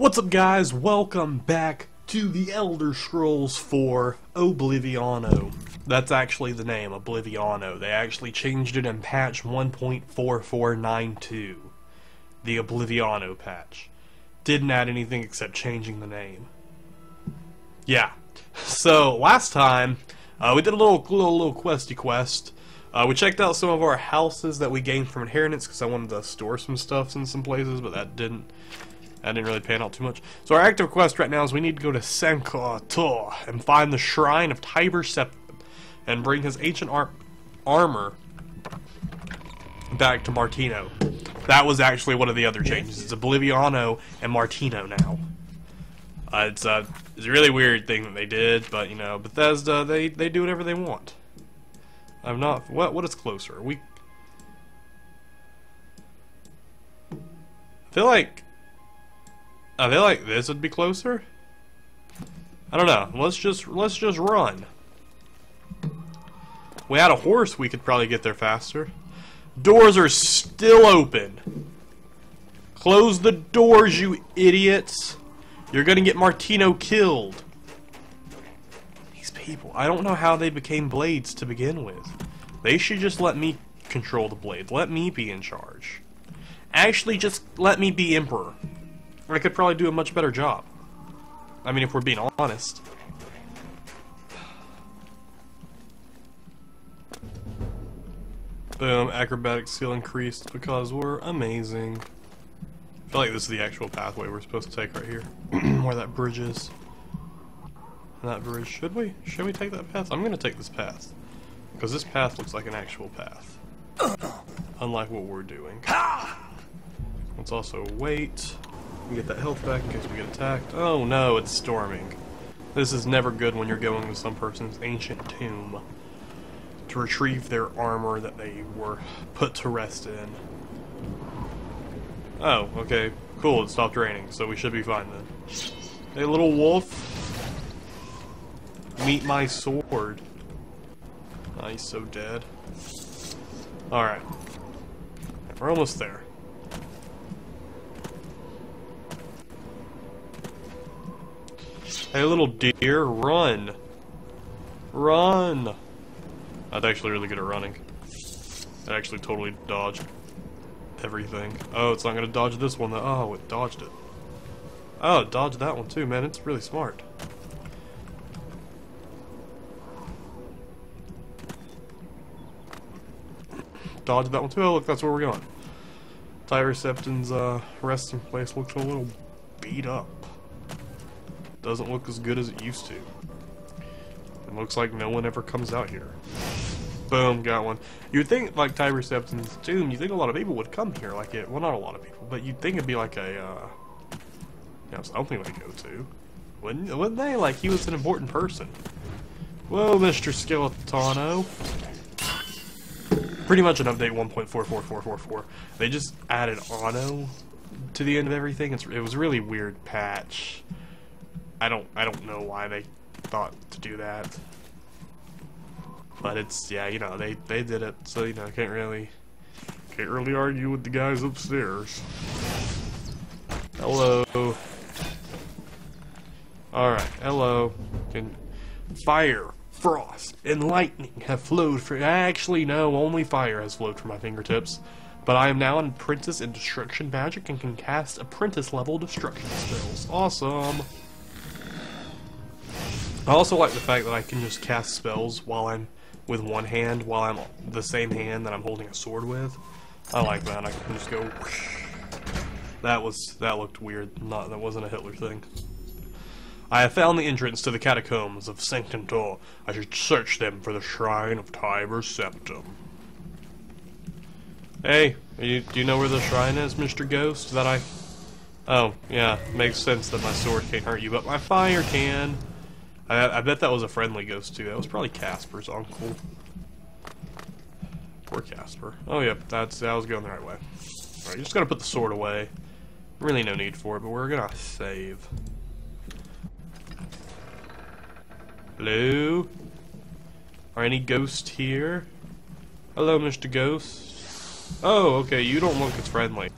What's up guys? Welcome back to the Elder Scrolls 4 Obliviano. That's actually the name, Obliviano. They actually changed it in patch 1.4492. The Obliviano patch. Didn't add anything except changing the name. Yeah. So, last time, uh, we did a little, little, little questy quest. Uh, we checked out some of our houses that we gained from inheritance because I wanted to store some stuff in some places, but that didn't that didn't really pan out too much. So our active quest right now is we need to go to Sancre Tor and find the Shrine of Tiber Septim and bring his ancient ar armor back to Martino. That was actually one of the other changes. It's Obliviano and Martino now. Uh, it's, a, it's a really weird thing that they did, but you know, Bethesda, they, they do whatever they want. I'm not, what, what is closer? We, I feel like I feel like this would be closer. I don't know. Let's just let's just run. We had a horse, we could probably get there faster. Doors are still open. Close the doors, you idiots. You're gonna get Martino killed. These people, I don't know how they became blades to begin with. They should just let me control the blades. Let me be in charge. Actually, just let me be emperor. I could probably do a much better job. I mean, if we're being honest. Boom, acrobatic skill increased because we're amazing. I feel like this is the actual pathway we're supposed to take right here. Where that bridge is. that bridge, should we? Should we take that path? I'm gonna take this path. Because this path looks like an actual path. Unlike what we're doing. Let's also wait get that health back in case we get attacked. Oh no, it's storming. This is never good when you're going to some person's ancient tomb to retrieve their armor that they were put to rest in. Oh, okay. Cool, it stopped raining, so we should be fine then. Hey, little wolf. Meet my sword. Oh, he's so dead. Alright. We're almost there. Hey, little deer, run! Run! That's actually really good at running. It actually totally dodged everything. Oh, it's not gonna dodge this one though. Oh, it dodged it. Oh, dodged that one too, man. It's really smart. Dodged that one too. Oh, look, that's where we're going. Tiber Septim's uh, resting place looks a little beat up doesn't look as good as it used to. It looks like no one ever comes out here. Boom, got one. You'd think, like Tiber Septim's tomb, You'd think a lot of people would come here, like it, well not a lot of people, but you'd think it'd be like a, uh, you know, something to go to. Wouldn't, wouldn't they? Like, he was an important person. Whoa, Mr. Skeletano. Pretty much an update 1.44444. They just added auto to the end of everything. It's, it was a really weird patch. I don't I don't know why they thought to do that. But it's yeah, you know, they they did it, so you know, I can't really can't really argue with the guys upstairs. Hello. Alright, hello. Can fire, frost, and lightning have flowed for actually no, only fire has flowed from my fingertips. But I am now an apprentice in destruction magic and can cast apprentice level destruction spells. Awesome. I also like the fact that I can just cast spells while I'm with one hand, while I'm the same hand that I'm holding a sword with. I like that. I can just go. Whoosh. That was that looked weird. Not that wasn't a Hitler thing. I have found the entrance to the catacombs of Sancre Tor. I should search them for the shrine of Tiber Septim. Hey, you, do you know where the shrine is, Mr. Ghost? That I... Oh, yeah, makes sense that my sword can't hurt you, but my fire can. I, I bet that was a friendly ghost too. That was probably Casper's uncle. Poor Casper. Oh yeah, that's I was going the right way. Alright, just gotta put the sword away. Really no need for it, but we're gonna save. Hello? Are any ghosts here? Hello, Mr. Ghost. Oh, okay, you don't look as friendly.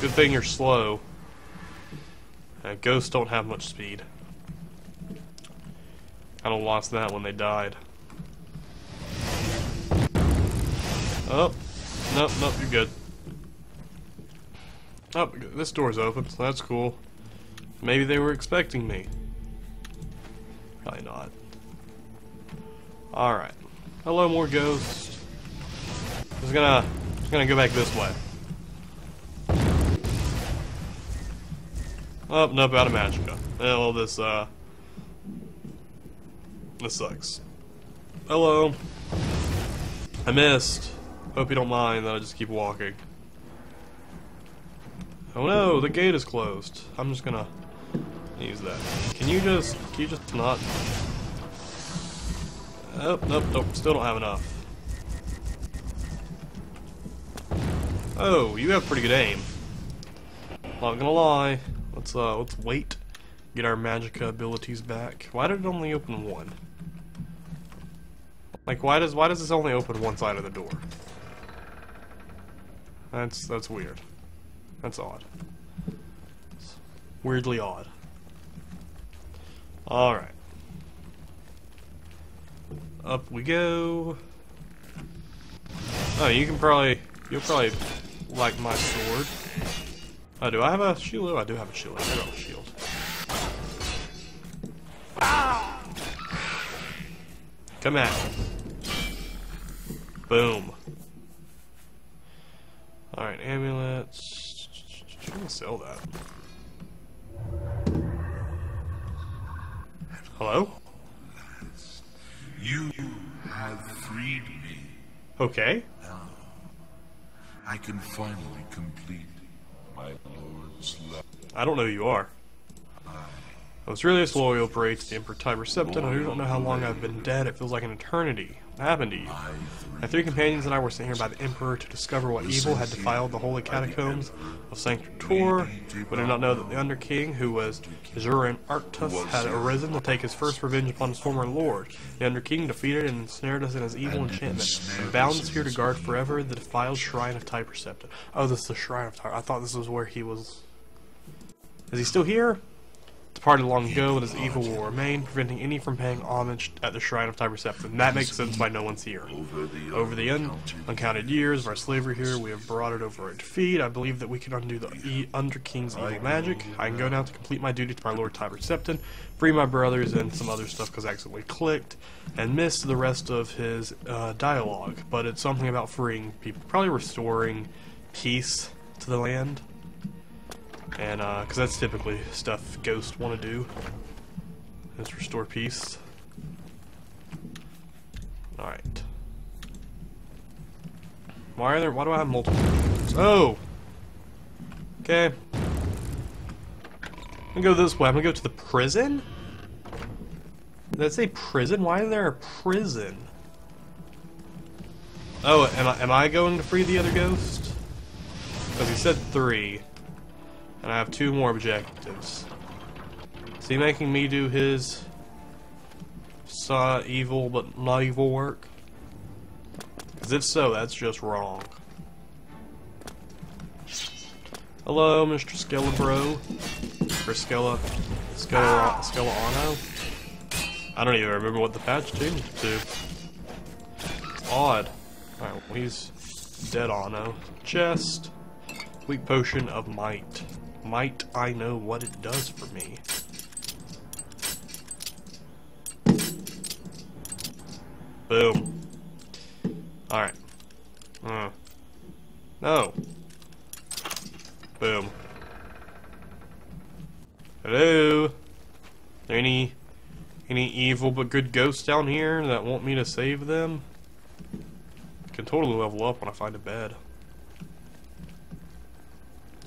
Good thing you're slow. Uh, ghosts don't have much speed. Kinda lost that when they died. Oh. Nope, nope, you're good. Oh, this door's open, so that's cool. Maybe they were expecting me. Probably not. Alright. Hello, more ghosts. Just gonna, just gonna go back this way. Oh, nope, out of magicka. Well, this, uh... This sucks. Hello. I missed. Hope you don't mind that I just keep walking. Oh no, the gate is closed. I'm just gonna use that. Can you just, can you just not? Oh, nope, nope, still don't have enough. Oh, you have pretty good aim. Not gonna lie. Let's uh, let's wait. Get our magicka abilities back. Why did it only open one? Like, why does why does this only open one side of the door? That's that's weird. That's odd. It's weirdly odd. Alright. Up we go. Oh, you can probably you'll probably like my sword. Oh, do I have a shield? Oh, I do have a shield. I got a shield. Come at me. Boom. Alright, amulets. I'm gonna sell that. Hello? You have freed me. Okay. Now, I can finally complete my lord's love. I don't know who you are. I was really loyal brave to the Emperor Tiber Septim. I do not know how long I've been dead. It feels like an eternity. Happened to you? My three companions and I were sent here by the Emperor to discover what evil had defiled the holy catacombs of Sancre Tor. We did not know that the Under King, who was Zurin Arctus, had arisen to take his first revenge upon his former lord. The Under King defeated and ensnared us in his evil enchantment, and bound us here to guard forever the defiled shrine of Tiber Septim. Oh, this is the shrine of Tiber. I thought this was where he was... Is he still here? Departed long ago, and his evil will remain, preventing any from paying homage at the shrine of Tiber Septim. That makes sense why no one's here. Over the un uncounted years of our slavery here, we have brought it over our defeat. I believe that we can undo the e Under King's evil magic. I can go now to complete my duty to my Lord Tiber Septim, free my brothers, and some other stuff because I accidentally clicked, and missed the rest of his uh, dialogue. But it's something about freeing people, probably restoring peace to the land. And, uh, because that's typically stuff ghosts want to do. Is restore peace. Alright. Why are there, why do I have multiple Oh! Okay. I'm gonna go this way. I'm gonna go to the prison? Did that say prison? Why is there a prison? Oh, am I, am I going to free the other ghost? Because he said three. And I have two more objectives. Is he making me do his saw evil but not evil work? Because if so, that's just wrong. Hello, Mr. Skelebro. Or Skella... Skella... Skella I don't even remember what the patch changed to. It's odd. Alright, well, he's dead Anno. Chest. Weak potion of might might I know what it does for me. Boom. Alright. Uh. No. Boom. Hello? There any any evil but good ghosts down here that want me to save them? can totally level up when I find a bed.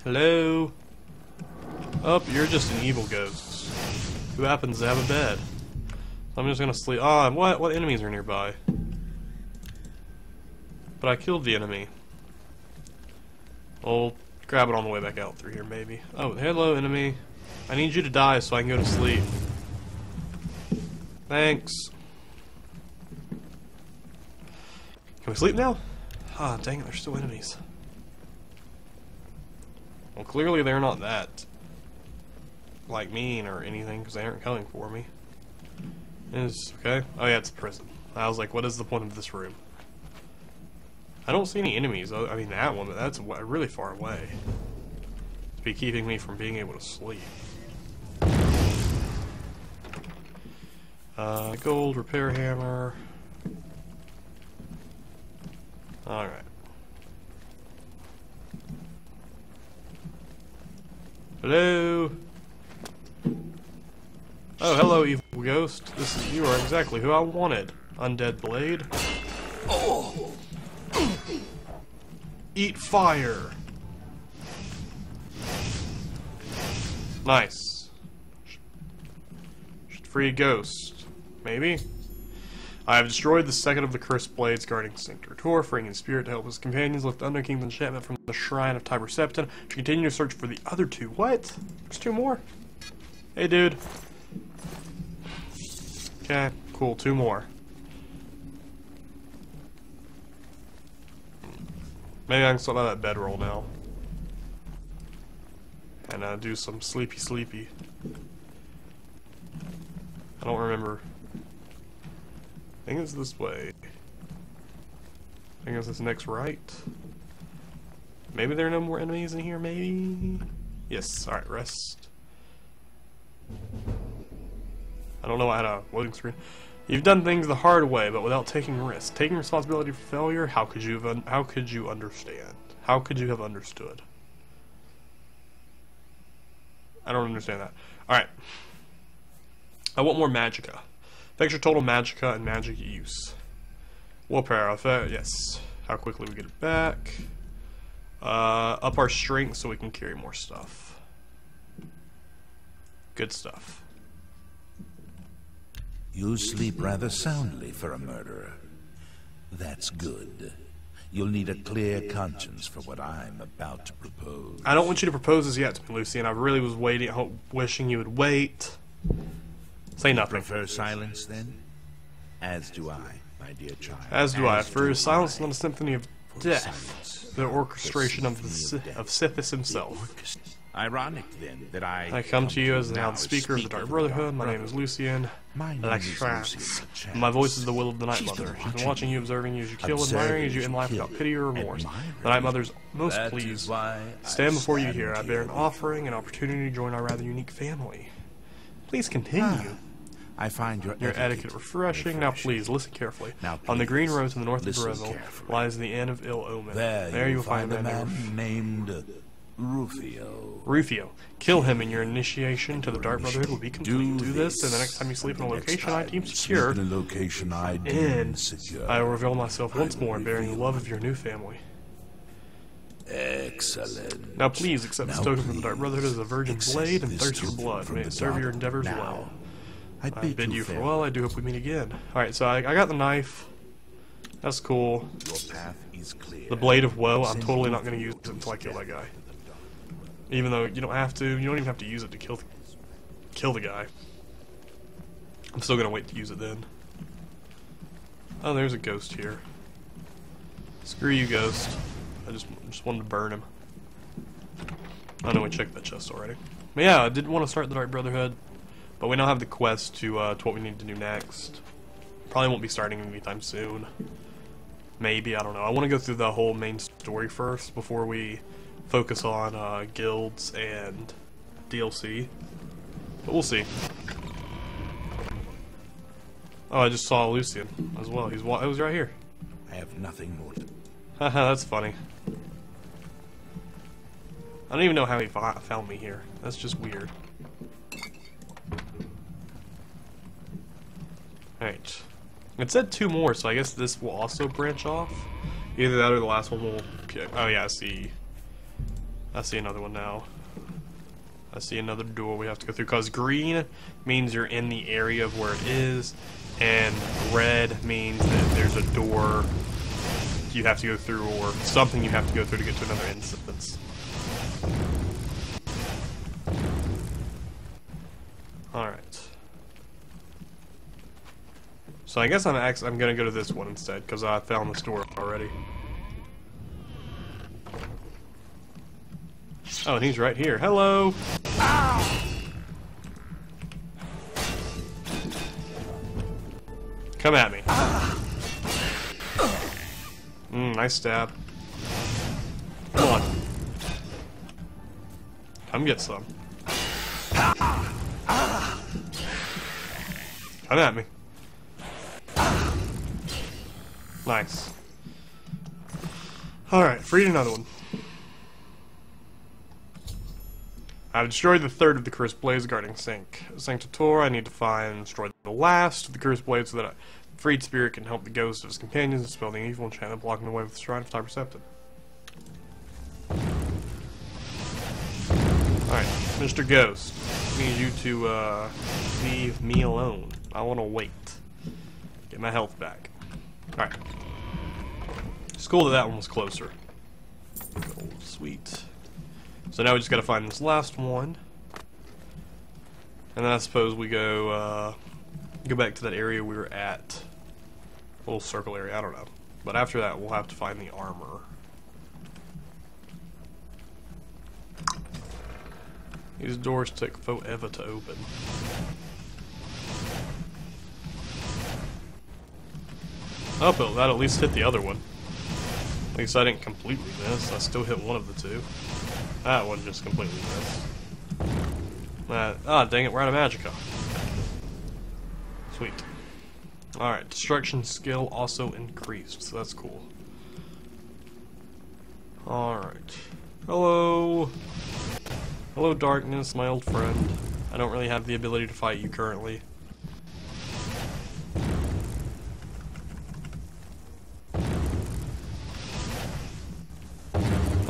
Hello? Oh, you're just an evil ghost. Who happens to have a bed. I'm just gonna sleep. Ah, oh, what? What enemies are nearby? But I killed the enemy. I'll grab it on the way back out through here, maybe. Oh, hello, enemy. I need you to die so I can go to sleep. Thanks. Can we sleep now? Ah, dang it, there's still enemies. Well, clearly they're not that, like, mean or anything, because they aren't coming for me. Is okay? Oh yeah, it's a prison. I was like, what is the point of this room? I don't see any enemies. I mean, that one, but that's really far away. To be keeping me from being able to sleep. Uh, gold repair hammer. Alright. Hello? Oh, hello, evil ghost. This is you are exactly who I wanted. Undead blade. Oh! Eat fire! Nice. Free ghost. Maybe? I have destroyed the second of the cursed blades guarding Sancre Tor, freeing his spirit to help his companions lift Underking's enchantment from the shrine of Tiber Septim to continue to search for the other two. What? There's two more? Hey, dude. Okay, cool. Two more. Maybe I can start out that bedroll now. And uh, do some sleepy sleepy. I don't remember. I think it's this way. I think it's this next right. Maybe there are no more enemies in here, maybe? Yes, alright, rest. I don't know I had a loading screen. You've done things the hard way, but without taking risks. Taking responsibility for failure, how could you have how could you understand? How could you have understood? I don't understand that. Alright. I want more magicka. Affects your total magicka and magic use. Willpower effect, yes. How quickly we get it back. Uh, up our strength so we can carry more stuff. Good stuff. You sleep rather soundly for a murderer. That's good. You'll need a clear conscience for what I'm about to propose. I don't want you to propose this yet to me, Lucy, and I really was waiting, hoping wishing you would wait. Say nothing. You prefer silence, then? As do I, my dear child. As do As I, for silence is not a symphony of death, the orchestration of, the, of Sithis himself. Ironic, then, that I... I come to you as the now speaker of the Dark Brotherhood. My name is Lucien. My My voice is the will of the Night Mother. She's been watching you, observing you as you kill, admiring as you end life without pity or remorse. The Night Mother's most pleased. Stand before you here. I bear an offering, an opportunity to join our rather unique family. Please continue. Ah, I find your, your etiquette, etiquette refreshing. Now please, listen carefully. Now please, On the green road to the north of Bravil lies the Inn of Ill Omen. There, there you will find, find a man named Rufio. Rufio. Kill him and your initiation to the Dark Brotherhood will be complete. Do, Do this, and the next time you sleep in a location I deem secure, in a location I deem secure. I will reveal myself once more, bearing the love of your new family. Excellent. Now please accept this token from the Dark Brotherhood as a virgin blade and thirst for blood. May it serve your endeavors now, well. I bid, I bid you, farewell. I do hope we meet again. Alright, so I, I got the knife. That's cool. Your path is clear. The Blade of Woe, I'm totally not going to use it until I kill that guy. Even though you don't have to, you don't even have to use it to kill, kill the guy. I'm still gonna wait to use it then. Oh, there's a ghost here. Screw you, ghost. I just just wanted to burn him. I know we checked that chest already. But yeah, I didn't want to start the Dark Brotherhood, but we now have the quest to, uh, to what we need to do next. Probably won't be starting anytime soon. Maybe, I don't know. I want to go through the whole main story first before we focus on uh, guilds and DLC. But we'll see. Oh, I just saw Lucien as well. He's wa- it was right here. I have nothing more to. Haha, that's funny. I don't even know how he found me here. That's just weird. Alright. It said two more, so I guess this will also branch off. Either that or the last one will... Oh yeah, I see. I see another one now. I see another door we have to go through. Because green means you're in the area of where it is. And red means that there's a door you have to go through or something you have to go through to get to another instance. Alright. So I guess I'm I'm gonna go to this one instead, because I found the door already. Oh, and he's right here. Hello! Come at me. Mm, nice stab. Come on. Come get some. Come at me. Nice. Alright, free another one. I've destroyed the third of the cursed blades guarding Sync. Sancre Tor, I need to find destroy the last of the cursed blades so that a freed spirit can help the ghost of his companions dispel the evil enchantment blocking the way with the Shrine of Time Percepted. Alright, Mr. Ghost, I need you to uh, leave me alone. I want to wait. Get my health back. Alright. It's cool that that one was closer. Gold, sweet. So now we just gotta find this last one. And then I suppose we go, uh, go back to that area we were at. A Little circle area, I don't know. But after that, we'll have to find the armor. These doors take forever to open. Oh, but that at least hit the other one. At least I didn't completely miss. I still hit one of the two. That one just completely missed. Ah, ah, dang it, we're out of Magicka. Sweet. Alright, destruction skill also increased, so that's cool. Alright. Hello! Hello, darkness, my old friend. I don't really have the ability to fight you currently.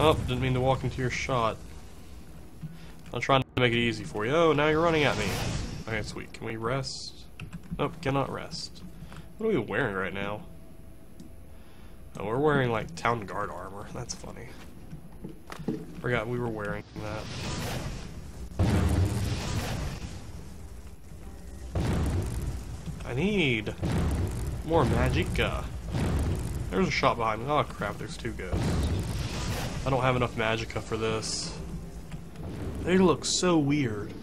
Oh, didn't mean to walk into your shot. I'm trying to make it easy for you. Oh, now you're running at me. Okay, sweet. Can we rest? Nope, cannot rest. What are we wearing right now? Oh, we're wearing, like, town guard armor. That's funny. Forgot we were wearing that. I need more magicka. Uh, there's a shot behind me. Oh crap, there's two ghosts. I don't have enough magicka for this. They look so weird.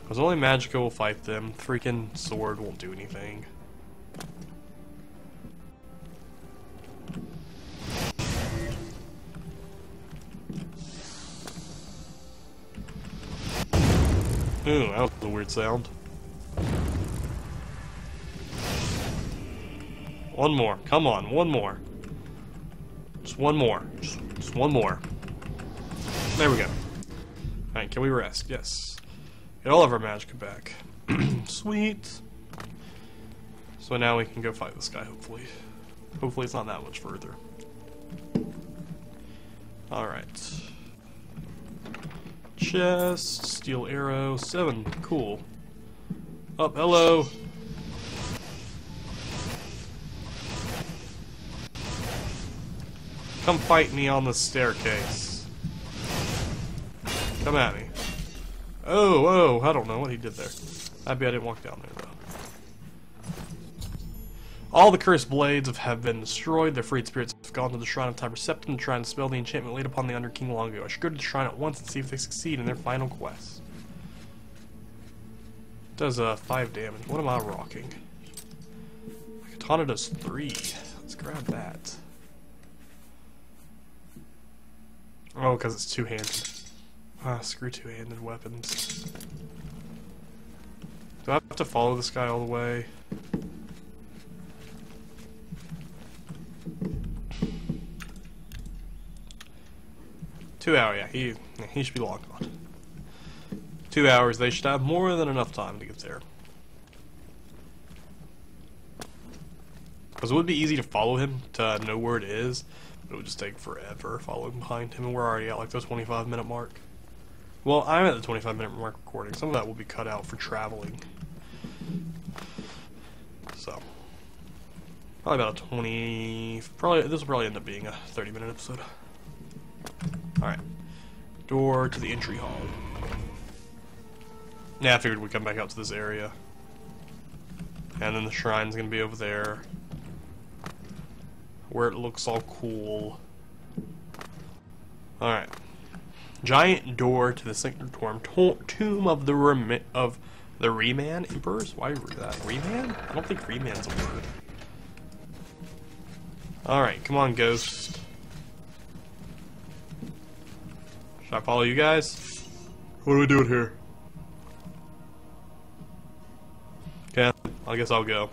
Because only magicka will fight them. Freaking sword won't do anything. Ooh, that was a weird sound. One more. Come on, one more. Just one more. Just, just one more. There we go. Alright, can we rest? Yes. Get all of our magic back. Sweet. So now we can go fight this guy, hopefully. Hopefully it's not that much further. Alright. Chest, steel arrow, seven. Cool. Up, hello. Come fight me on the staircase. Come at me. Oh, oh, I don't know what he did there. Happy I didn't walk down there, though. All the cursed blades have been destroyed. Their freed spirits have gone to the Shrine of Receptum to try and dispel the enchantment laid upon the Under King long ago. I should go to the shrine at once and see if they succeed in their final quest. Does uh, 5 damage. What am I rocking? Katana does 3. Let's grab that. Oh, because it's two-handed. Ah, screw two-handed weapons. Do I have to follow this guy all the way? Two hour, yeah, he he should be long gone. Two hours, they should have more than enough time to get there. Because it would be easy to follow him to know where it is, it would just take forever following behind him, and we're already at like the 25 minute mark. Well, I'm at the 25 minute mark recording. Some of that will be cut out for traveling. So, probably about a 20. Probably this will probably end up being a 30 minute episode. All right, door to the entry hall. Yeah, I figured we'd come back out to this area, and then the shrine's gonna be over there. Where it looks all cool. Alright. Giant door to the to tomb of the rem of the Reman Emperors? Why that? Reman? I don't think Reman's a word. Alright, come on, ghost. Should I follow you guys? What are we doing here? Okay, I guess I'll go.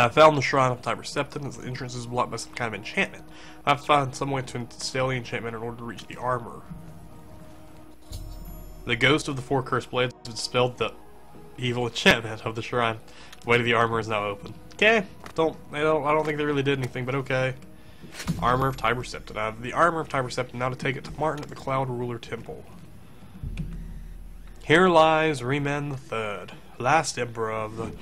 I found the Shrine of Tiber Septim as the entrance is blocked by some kind of enchantment. I have to find some way to instill the enchantment in order to reach the armor. The ghost of the four cursed blades dispelled the evil enchantment of the shrine. The way to the armor is now open. Okay, don't I don't I don't think they really did anything, but okay. Armor of Tiber Septim. I have the armor of Tiber Septim now to take it to Martin at the Cloud Ruler Temple. Here lies Reman the Third, last emperor of the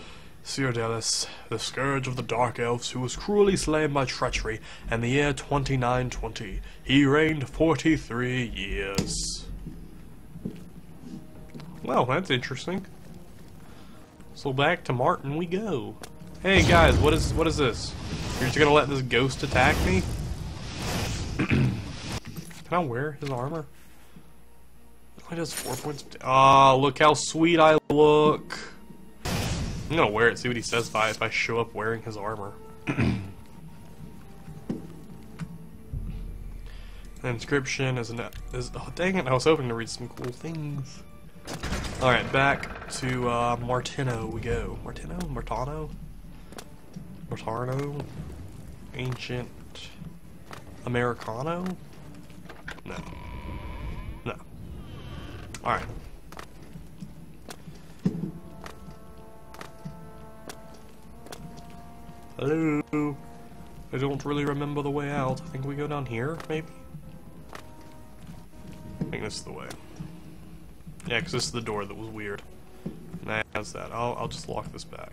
Cyrodiilis, the scourge of the Dark Elves, who was cruelly slain by treachery in the year 2920. He reigned 43 years. Well, that's interesting. So back to Martin we go. Hey guys, what is what is this? You're just gonna let this ghost attack me? Can I wear his armor? It only does four points. Ah, oh, look how sweet I look. I'm gonna wear it, see what he says by if I show up wearing his armor. inscription is an is oh dang it, I was hoping to read some cool things. Alright, back to uh, Martino we go. Martino? Martano? Martano? Ancient Americano? No. No. Alright. Hello? I don't really remember the way out. I think we go down here, maybe? I think this is the way. Yeah, because this is the door that was weird. Nah, how's that? I'll, I'll just lock this back.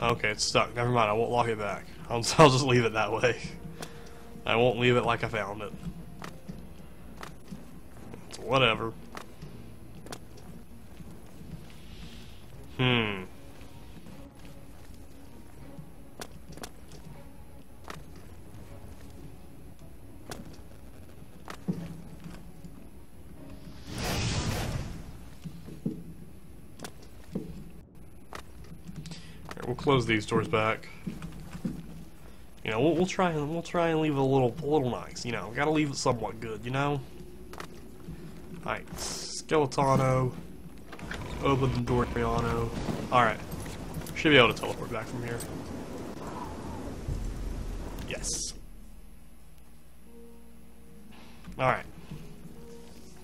Okay, it's stuck. Never mind, I won't lock it back. I'll, I'll just leave it that way. I won't leave it like I found it. It's whatever. Hmm. Close these doors back. You know, we'll, we'll try and we'll try and leave it a little a little nice. You know, gotta leave it somewhat good. You know. All right, Skeletano. Open the door, Briano. All right, should be able to teleport back from here. Yes. All right.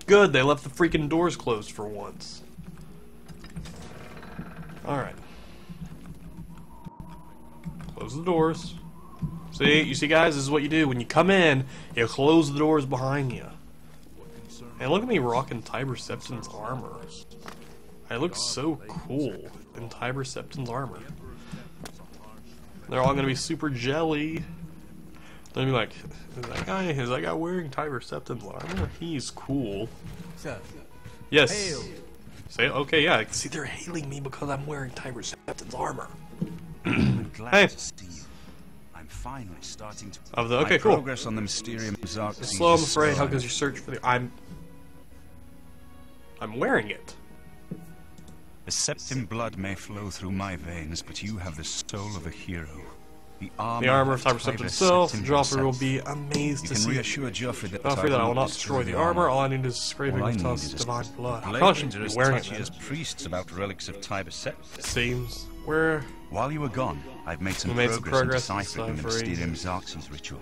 Good, they left the freaking doors closed for once. Alright. The doors. See, you see guys, this is what you do. When you come in, you close the doors behind you. And look at me rocking Tiber Septim's armor. I look so cool in Tiber Septim's armor. They're all gonna be super jelly. They'll be like, is that guy, is that guy wearing Tiber Septim's armor? He's cool. Yes. Hail. Say, okay, yeah. See, they're hailing me because I'm wearing Tiber Septim's armor. I'm glad Hey. to see you. I'm finally starting to. Of the- My okay, cool. Progress on the Mysterium Xarxes Slow, I'm is afraid. How goes your search for the? I'm. I'm wearing it. The Septim blood may flow through my veins, but you have the soul of a hero. The armor, The armor of Tiber Tiber Septim itself. Septim Jauffre will be amazed You to can see. reassure Jauffre that Jauffre that I will not destroy the armor. All I need is All scraping I of need Tusk's divine blood. I blade probably should to be as wearing it. touchy as man. priests about relics of Tiber Septim. Seems where While you were gone, I've made some made some progress, progress in in deciphering the Mysterium Xarxes ritual.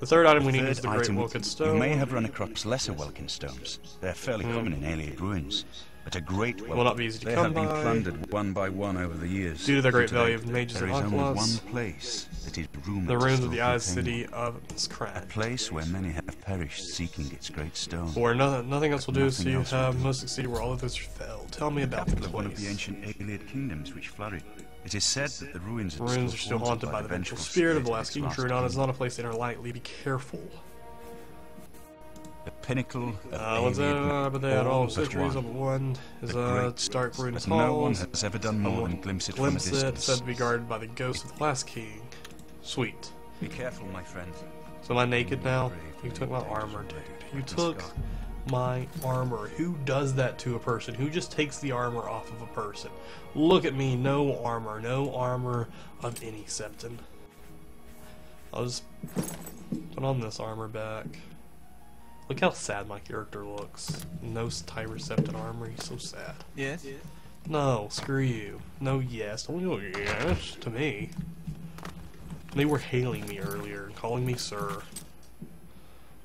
the third item we The need is the Great item- Welkynd Stone. You may have run across lesser Welkynd stones. They're fairly hmm. common in Ayleid ruins. But a great Welkynd, Hmm. not be easy to they come have been by. plundered one by one over the years. Due to their great value of mages there and is only one place that is rumored the ruins of the Eyes City of of A place where many have perished seeking its great stone. Where nothing, nothing else will do, so you will have most succeeded where all others fell. Tell me about the of one of the ancient Ayleid kingdoms which flourished. It is said that the ruins, The ruins are still haunted by the vengeful spirit of the last King Trunon. It's not a place to enter lightly. Be careful. Pinnacle of Uh, what's alien but they had all all but centuries one. of one is The uh, Great Stark Ruins but no one has ever done more than glimpse it from a glimpse it, said to be guarded by the ghost of the last king. Sweet. Be careful, my friend. So am I naked now? You took my armor, dude. You took my armor. Who does that to a person? Who just takes the armor off of a person? Look at me, no armor. No armor of any septon. I'll just put on this armor back. Look how sad my character looks. No Tyra Septon armor, he's so sad. Yes. No, screw you. No yes. Don't go yes to me. They were hailing me earlier and calling me sir.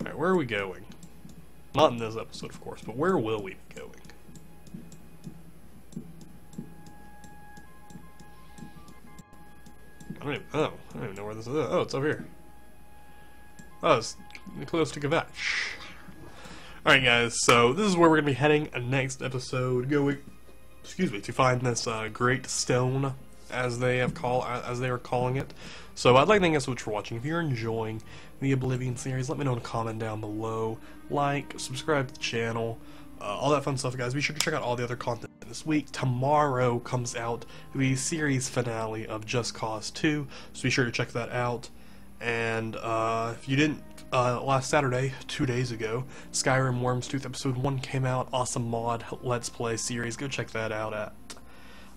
Alright, where are we going? Not in this episode, of course, but where will we be going? I don't even know. I don't even know where this is. Oh, it's over here. Oh, it's close to Gavatch. Alright, guys, so this is where we're going to be heading next episode. Going excuse me, to find this uh, great stone, as they have call as they are calling it. So I'd like to thank you so much for watching. If you're enjoying the Oblivion series, let me know in a comment down below. Like, subscribe to the channel, uh, all that fun stuff, guys. Be sure to check out all the other content this week. Tomorrow comes out the series finale of Just Cause 2, so be sure to check that out. And uh, if you didn't, uh, last Saturday, two days ago, Skyrim Wyrmstooth Episode 1 came out. Awesome mod Let's Play series. Go check that out at.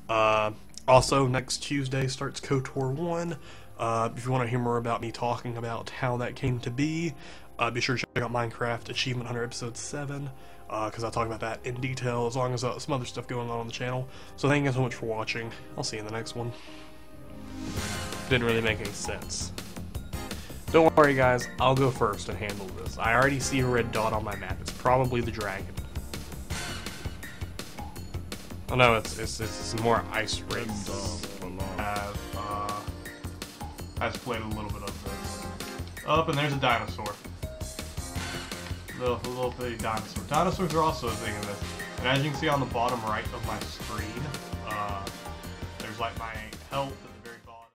Uh, also, next Tuesday starts KOTOR 1. Uh, if you want to hear more about me talking about how that came to be, uh, be sure to check out Minecraft Achievement Hunter Episode 7, because I'll talk about that in detail, as long as uh, some other stuff going on on the channel. So thank you guys so much for watching. I'll see you in the next one. Didn't really make any sense. Don't worry, guys. I'll go first and handle this. I already see a red dot on my map. It's probably the dragon. Oh no, it's it's, it's more ice race. Have uh, has played a little bit of this. Up and there's a dinosaur. Little little bitty dinosaur. Dinosaurs are also a thing in this. And as you can see on the bottom right of my screen, uh, there's like my